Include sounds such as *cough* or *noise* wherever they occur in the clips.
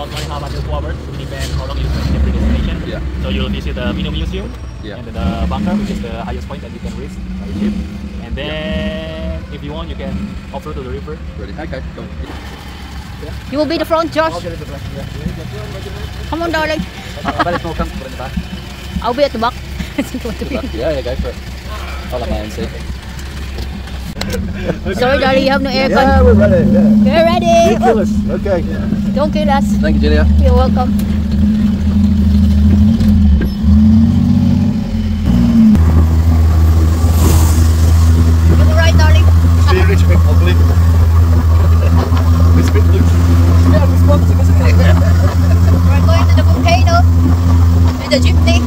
about one and a half until two hours, depends how long you spend in every destination. Yeah. So you'll visit the Mino Museum Yeah. and the bunker, which is the highest point that you can reach by ship. And then, if you want, you can off-road to the river. Brilliant. Okay, cool. You will be the front, Josh. Okay, that's right. Come on, darling. *laughs* I bet it's more comfortable in the back. I'll be at the back. *laughs* You want to be- Yeah, yeah, go for it. I'll have my own seat. *laughs* Sorry, Daddy, you have no aircon. Yeah, we're ready. Yeah. We're ready. Don't Kill us. Okay. Don't kill us. Thank you, Julia. You're welcome. You all right, darling? See, rich big ugly. This bit looks. Yeah, responsive, isn't it? We're going to the volcano in the jeepney.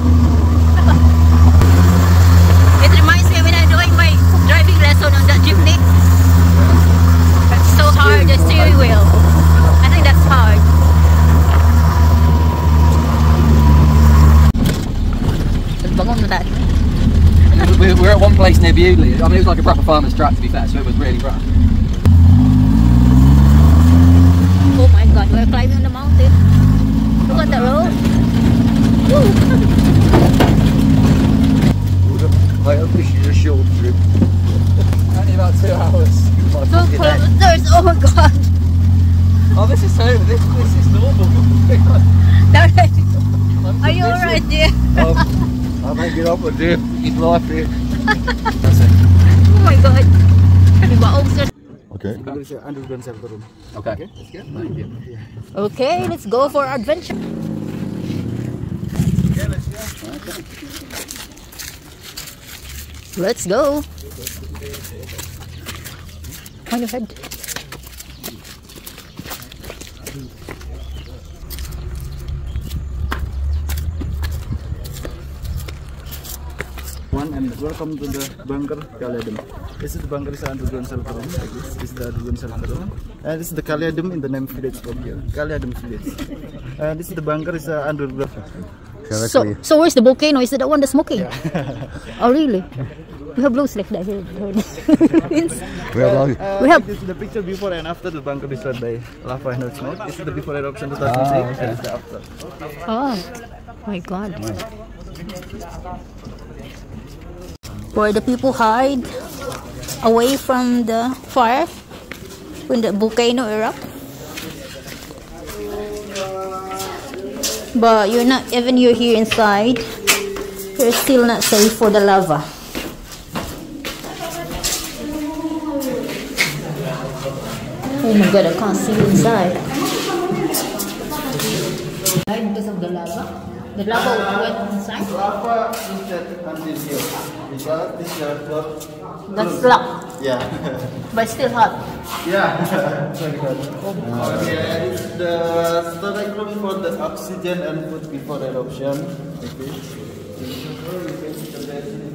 it reminds me when I'm doing my driving lesson on that jeepney. It's so hard, the steering wheel. I think that's hard. Bangon na tayo. we we're at one place near Bewdley. I mean, it was like a proper farmer's track, to be fair, so it was really rough. Oh my god, we're climbing the mountain. Look at the road. Woo. I appreciate your short trip. *laughs* Only about two hours. *laughs* Two kilometers, oh my god. Oh, this is so. This, this is normal. *laughs* Are you alright, dear? Um, I might get up and do his life here. That's *laughs* it. Oh my god. Diba, oh, sir. Okay. Okay. Okay. Let's go. Thank you. Okay, let's go for adventure. Okay. Let's go. On your head. One and welcome to the bunker Kaliadum. This is the bunker is underground shelter room. Like this. this is the underground shelter room. And this is the Kaliadum in the name village from here. Kaliadum village. And this is the bunker is uh, underground. So, so where's the volcano? Is it the one that's smoking? oh, really? We have blues like that here. *laughs* Uh, We have- This is the picture before and after the bunker destroyed by lava and earth smoke. This is the before eruption 2006. and this is the after. Oh, my God. Where the people hide away from the fire when the volcano erupts. But you're not, even you're here inside, you're still not safe for the lava. Oh my god, I can't see you inside. Because of the lava? The lava went inside? Lava is that until here. Because this is the flood. That's locked, Yeah. but still hot. Yeah. Okay, it's the storage room for the oxygen and food before eruption. Okay.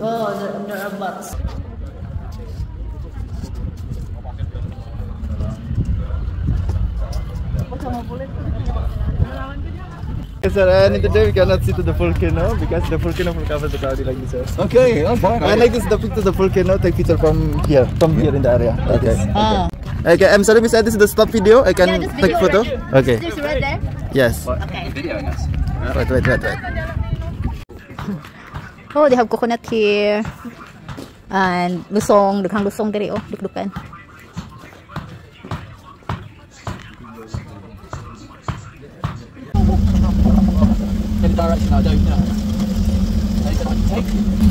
Oh, there, there are bugs. Yes, sir, and today we cannot see to the volcano because the volcano will cover the cloudy like this. Sir. Okay, I'm fine. And like this, the picture of the volcano, take picture from here, from here in the area. Okay. Ah. Okay, I'm sorry, Miss. This is the stop video. I can Yeah, take photo. right Okay. There's red there? Yes. Okay. Videoing us. Wait, wait, wait, wait. Oh, they have coconut here. And lusong, daghang lusong diri oh, dukdukan. in a direction I don't know. They said, I can take you.